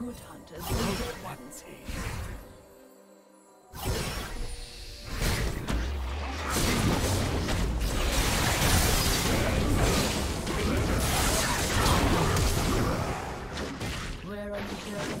good hunters dead ones. Where are you going?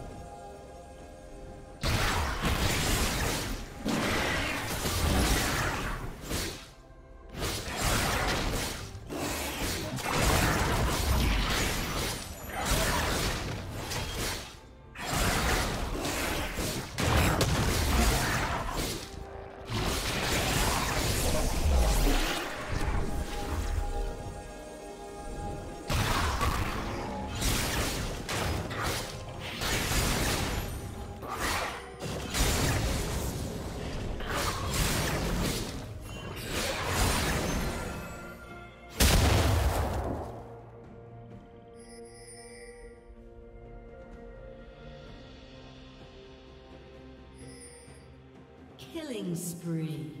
Killing spree.